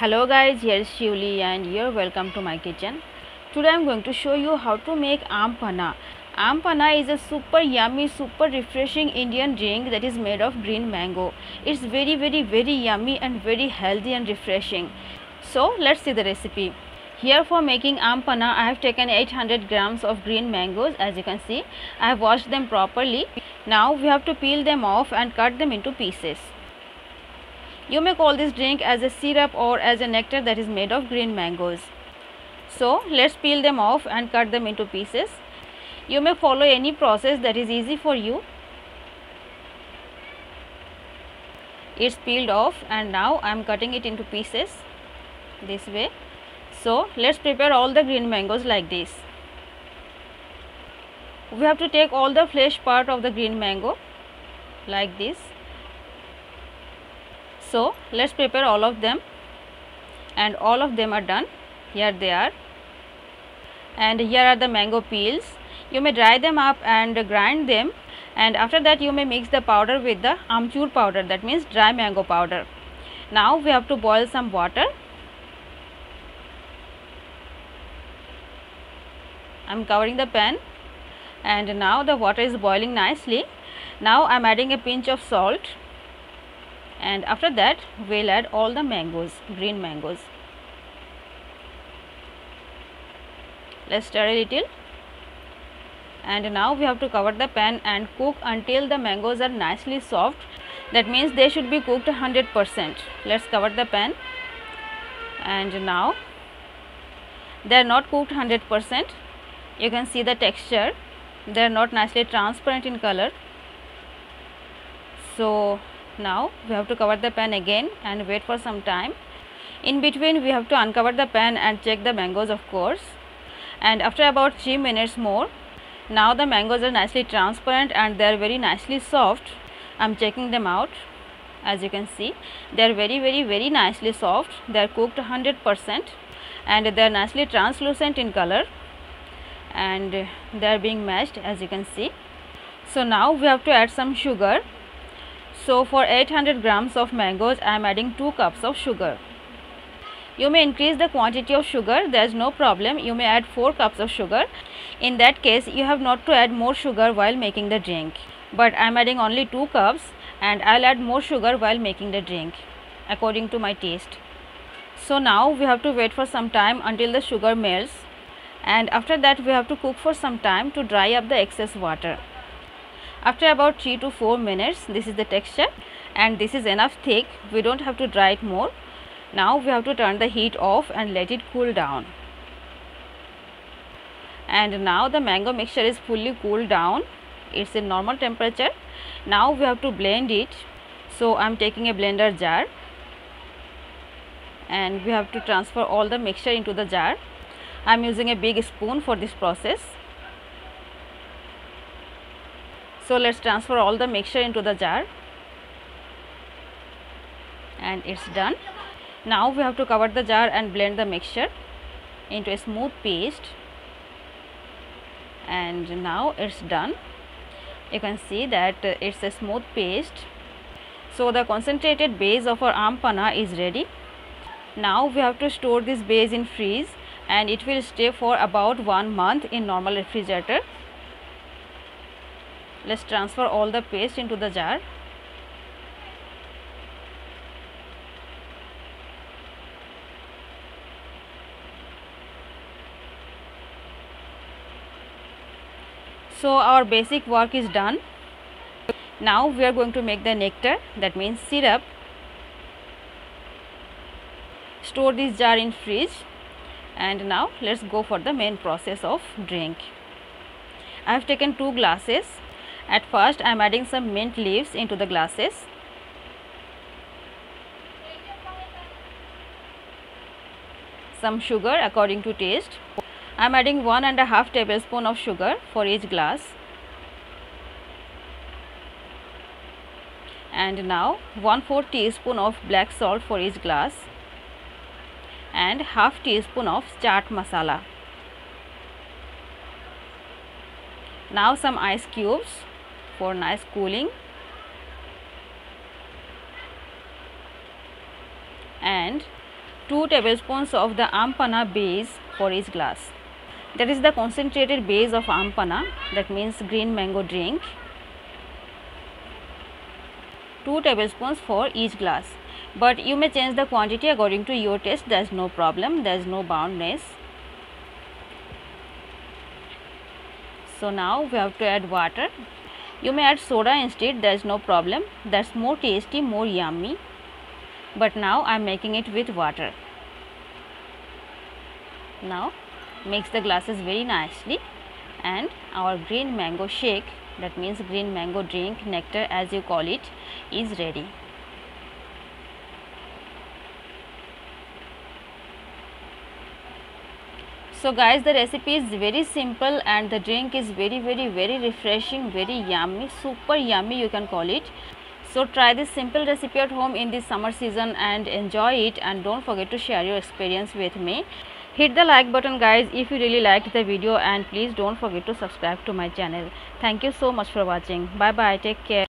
hello guys here is Shiuly and you're welcome to my kitchen. Today I'm going to show you how to make aam panna. Is a super yummy super refreshing Indian drink that is made of green mango. It's very very very yummy and very healthy and refreshing. So let's see the recipe. Here for making aam panna, I have taken 800 grams of green mangoes as you can see. I have washed them properly. Now we have to peel them off and cut them into pieces you may call this drink as a syrup or as a nectar that is made of green mangoes. So let's peel them off and cut them into pieces. You may follow any process that is easy for you. It's peeled off and now I am cutting it into pieces this way. So let's prepare all the green mangoes like this. We have to take all the flesh part of the green mango like this so let's prepare all of them. And all of them are done. Here they are. And here are the mango peels. You may dry them up and grind them. And after that you may mix the powder with the amchur powder. That means dry mango powder. Now we have to boil some water. I'm covering the pan. And now the water is boiling nicely. Now I'm adding a pinch of salt and after that we'll add all the mangoes green mangoes. Let's stir a little. And now we have to cover the pan and cook until the mangoes are nicely soft. That means they should be cooked 100% let's cover the pan. And now they are not cooked 100% you can see the texture. They are not nicely transparent in color. So now. We have to cover the pan again and wait for some time. In between we have to uncover the pan and check the mangoes of course. And after about 3 minutes more now the mangoes are nicely transparent and they are very nicely soft. I'm checking them out. As you can see they are very very very nicely soft. They are cooked 100% and they are nicely translucent in color. And they are being mashed as you can see. So now we have to add some sugar so for 800 grams of mangoes I am adding 2 cups of sugar. You may increase the quantity of sugar there is no problem you may add 4 cups of sugar. In that case you have not to add more sugar while making the drink. But I am adding only 2 cups and I will add more sugar while making the drink according to my taste. So now we have to wait for some time until the sugar melts and after that we have to cook for some time to dry up the excess water after about 3 to 4 minutes this is the texture and this is enough thick. We don't have to dry it more. Now we have to turn the heat off and let it cool down. And now the mango mixture is fully cooled down. It's in normal temperature. Now we have to blend it. So i'm taking a blender jar and we have to transfer all the mixture into the jar. I'm using a big spoon for this process so let's transfer all the mixture into the jar. And it's done. Now we have to cover the jar and blend the mixture into a smooth paste. And now it's done. You can see that it's a smooth paste. So the concentrated base of our aam panna is ready. Now we have to store this base in freeze and it will stay for about one month in normal refrigerator let's transfer all the paste into the jar. So our basic work is done. Now we are going to make the nectar that means syrup. Store this jar in fridge. And now let's go for the main process of drink. I have taken two glasses at first I am adding some mint leaves into the glasses. Some sugar according to taste. I am adding one and a half tablespoon of sugar for each glass. And now 1 4 teaspoon of black salt for each glass and half teaspoon of chaat masala. Now some ice cubes for nice cooling. And 2 tablespoons of the aam panna base for each glass. That is the concentrated base of aam panna. That means green mango drink. 2 tablespoons for each glass. But you may change the quantity according to your taste. There is no problem. There is no boundness. So now we have to add water you may add soda instead there is no problem that's more tasty more yummy but now I am making it with water. Now mix the glasses very nicely and our green mango shake that means green mango drink nectar as you call it is ready. So guys the recipe is very simple and the drink is very very very refreshing very yummy super yummy you can call it. So try this simple recipe at home in this summer season and enjoy it and don't forget to share your experience with me. Hit the like button guys if you really liked the video and please don't forget to subscribe to my channel. Thank you so much for watching. Bye bye. Take care.